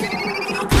Yes!